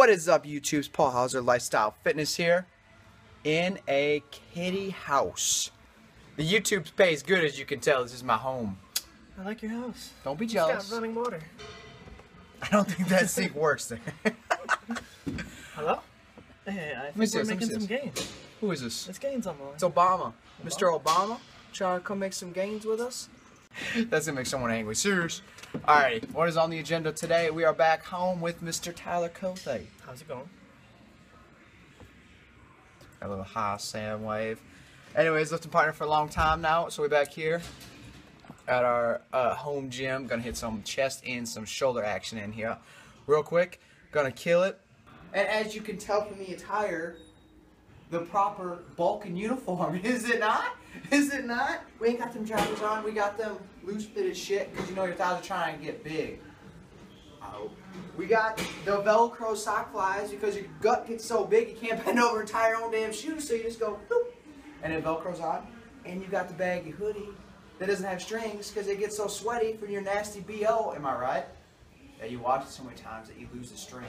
What is up, YouTube's Paul Hauser Lifestyle Fitness here in a kitty house. The YouTube's pay is good, as you can tell. This is my home. I like your house. Don't be It's jealous. got running water. I don't think that sync works there. Hello? Hey, I think we're this, making some gains. Who is this? It's gains on the It's Obama. Mr. Obama. Trying to come make some gains with us? That's gonna make someone angry. Serious. All right, what is on the agenda today? We are back home with Mr. Tyler Cothe. How's it going? A little high sound wave. Anyways, lifting partner for a long time now, so we're back here at our uh, home gym. Gonna hit some chest and some shoulder action in here, real quick. Gonna kill it. And as you can tell from the attire, the proper bulking uniform, is it not? Is it not? We ain't got them joggers on. We got them loose fitted shit because you know your thighs are trying to get big. Oh. We got the Velcro sock flies because your gut gets so big you can't bend over and tie your own damn shoes, so you just go boop, and it Velcro's on. And you got the baggy hoodie that doesn't have strings because it gets so sweaty from your nasty BO, am I right? That you watch it so many times that you lose the string.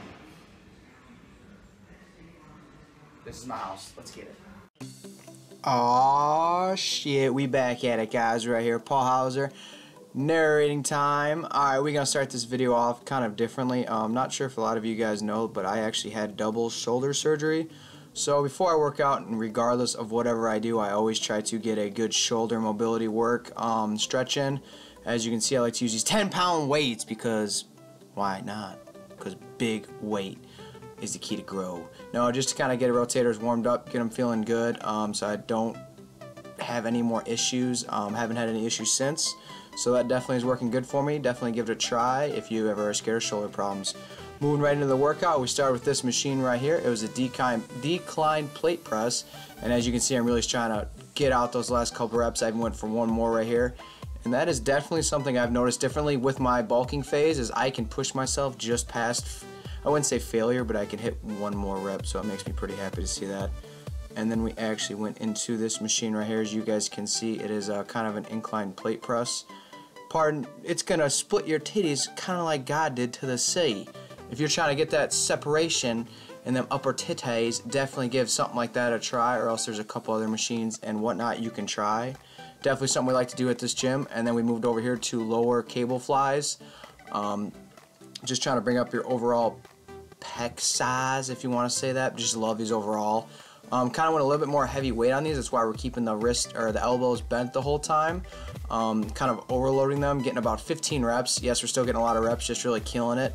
This is my house. Let's get it. Aw, shit. We back at it, guys, right here. Paul Hauser. Narrating time. Alright, we're going to start this video off kind of differently. I'm um, not sure if a lot of you guys know, but I actually had double shoulder surgery. So before I work out, and regardless of whatever I do, I always try to get a good shoulder mobility work, um, stretching. As you can see, I like to use these 10 pound weights because why not? Because big weight is the key to grow. No, just to kind of get the rotators warmed up, get them feeling good, um, so I don't have any more issues. Um, haven't had any issues since. So that definitely is working good for me. Definitely give it a try if you ever are scared of shoulder problems. Moving right into the workout, we start with this machine right here. It was a decline, decline plate press. And as you can see, I'm really trying to get out those last couple reps. I even went for one more right here. And that is definitely something I've noticed differently with my bulking phase is I can push myself just past, I wouldn't say failure, but I can hit one more rep. So it makes me pretty happy to see that. And then we actually went into this machine right here. As you guys can see, it is a, kind of an inclined plate press. Pardon, it's going to split your titties kind of like God did to the sea. If you're trying to get that separation in them upper titties, definitely give something like that a try, or else there's a couple other machines and whatnot you can try. Definitely something we like to do at this gym. And then we moved over here to lower cable flies. Um, just trying to bring up your overall pec size, if you want to say that. Just love these overall. Um, kind of want a little bit more heavy weight on these. That's why we're keeping the wrist or the elbows bent the whole time. Um, kind of overloading them, getting about 15 reps. Yes, we're still getting a lot of reps, just really killing it.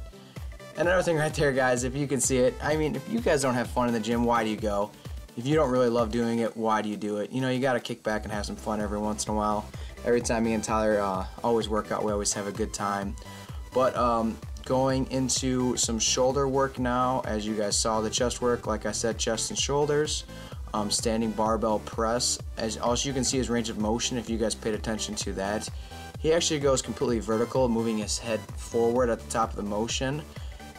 And another thing right there, guys, if you can see it, I mean, if you guys don't have fun in the gym, why do you go? If you don't really love doing it, why do you do it? You know, you got to kick back and have some fun every once in a while. Every time me and Tyler uh, always work out, we always have a good time. But um, going into some shoulder work now, as you guys saw the chest work, like I said, chest and shoulders. Um, standing barbell press. As also you can see his range of motion if you guys paid attention to that. He actually goes completely vertical, moving his head forward at the top of the motion.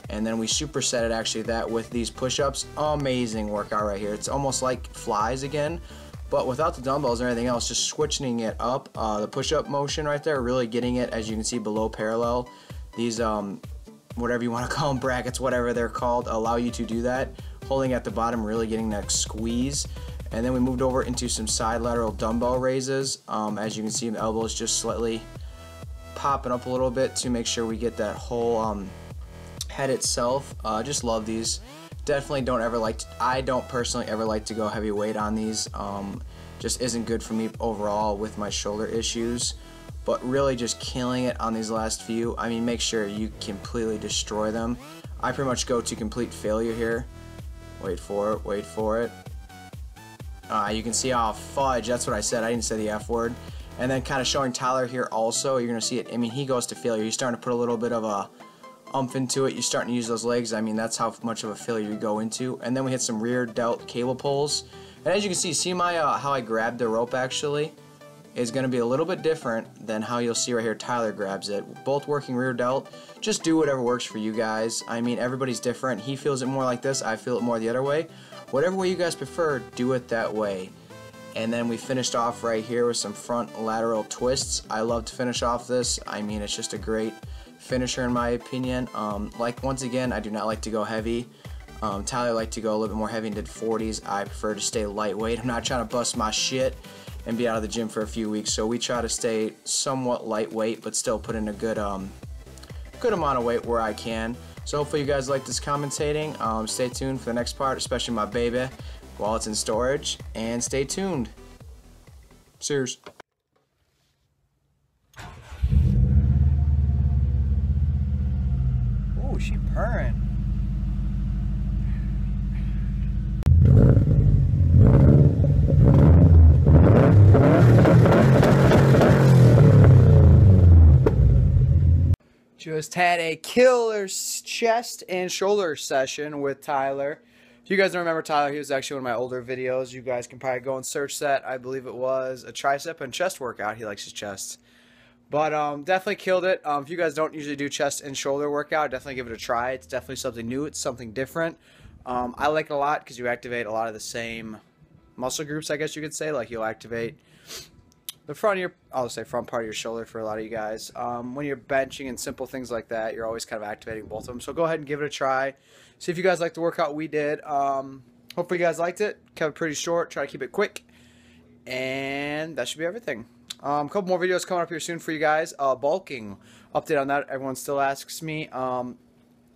And then we superset it actually that with these push-ups. Amazing workout right here. It's almost like flies again, but without the dumbbells or anything else, just switching it up. Uh, the push-up motion right there, really getting it, as you can see, below parallel. These, um, whatever you want to call them, brackets, whatever they're called, allow you to do that holding at the bottom, really getting that squeeze. And then we moved over into some side lateral dumbbell raises. Um, as you can see, the elbows just slightly popping up a little bit to make sure we get that whole um, head itself. Uh, just love these. Definitely don't ever like, to, I don't personally ever like to go heavy weight on these. Um, just isn't good for me overall with my shoulder issues. But really just killing it on these last few. I mean, make sure you completely destroy them. I pretty much go to complete failure here. Wait for it, wait for it. Uh, you can see, oh fudge, that's what I said, I didn't say the F word. And then kind of showing Tyler here also, you're going to see it, I mean, he goes to failure. He's starting to put a little bit of a umph into it. You're starting to use those legs. I mean, that's how much of a failure you go into. And then we hit some rear delt cable pulls. And as you can see, see my uh, how I grabbed the rope actually? Is going to be a little bit different than how you'll see right here Tyler grabs it. Both working rear delt. Just do whatever works for you guys. I mean, everybody's different. He feels it more like this. I feel it more the other way. Whatever way you guys prefer, do it that way. And then we finished off right here with some front lateral twists. I love to finish off this. I mean, it's just a great finisher in my opinion. Um, like, once again, I do not like to go heavy. Um, Tyler liked to go a little bit more heavy and did 40s. I prefer to stay lightweight. I'm not trying to bust my shit and be out of the gym for a few weeks. So we try to stay somewhat lightweight, but still put in a good um, good amount of weight where I can. So hopefully you guys like this commentating. Um, stay tuned for the next part, especially my baby while it's in storage. And stay tuned. Cheers. Ooh, she purring. Just had a killer chest and shoulder session with Tyler. If you guys don't remember Tyler, he was actually one of my older videos. You guys can probably go and search that. I believe it was a tricep and chest workout. He likes his chest. But um, definitely killed it. Um, if you guys don't usually do chest and shoulder workout, definitely give it a try. It's definitely something new. It's something different. Um, I like it a lot because you activate a lot of the same muscle groups, I guess you could say. Like you'll activate the front of your, I'll say front part of your shoulder for a lot of you guys. Um, when you're benching and simple things like that, you're always kind of activating both of them. So go ahead and give it a try. See if you guys like the workout we did. Um, hopefully you guys liked it. Kept it pretty short. Try to keep it quick. And that should be everything. A um, couple more videos coming up here soon for you guys. Uh, bulking update on that. Everyone still asks me. Um,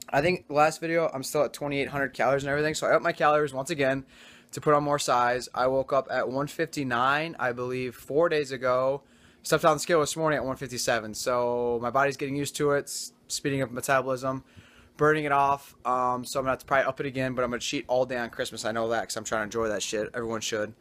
I think last video I'm still at 2,800 calories and everything. So I upped my calories once again to put on more size. I woke up at 159, I believe, four days ago. Stepped on the scale this morning at 157. So my body's getting used to it, speeding up metabolism, burning it off. Um, so I'm gonna have to probably up it again, but I'm gonna cheat all day on Christmas. I know that because I'm trying to enjoy that shit. Everyone should.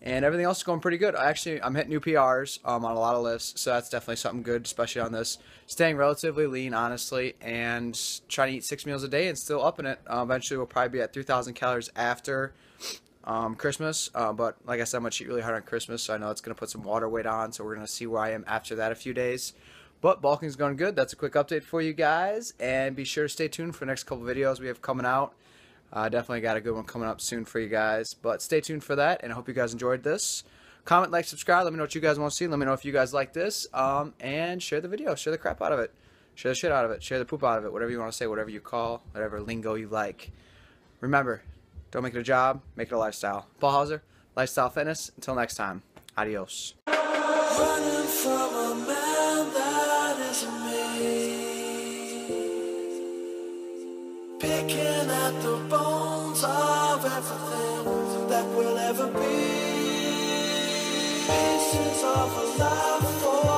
And everything else is going pretty good. I actually I'm hitting new PRs um, on a lot of lifts, so that's definitely something good, especially on this. Staying relatively lean, honestly, and trying to eat six meals a day and still upping it. Uh, eventually, we'll probably be at 3,000 calories after um, Christmas. Uh, but like I said, I'm gonna cheat really hard on Christmas, so I know it's gonna put some water weight on. So we're gonna see where I am after that a few days. But bulking's going good. That's a quick update for you guys, and be sure to stay tuned for the next couple videos we have coming out. Uh, definitely got a good one coming up soon for you guys. But stay tuned for that, and I hope you guys enjoyed this. Comment, like, subscribe. Let me know what you guys want to see. Let me know if you guys like this. Um, and share the video. Share the crap out of it. Share the shit out of it. Share the poop out of it. Whatever you want to say. Whatever you call. Whatever lingo you like. Remember, don't make it a job, make it a lifestyle. Paul Hauser, Lifestyle Fitness. Until next time, adios. Pieces of a life for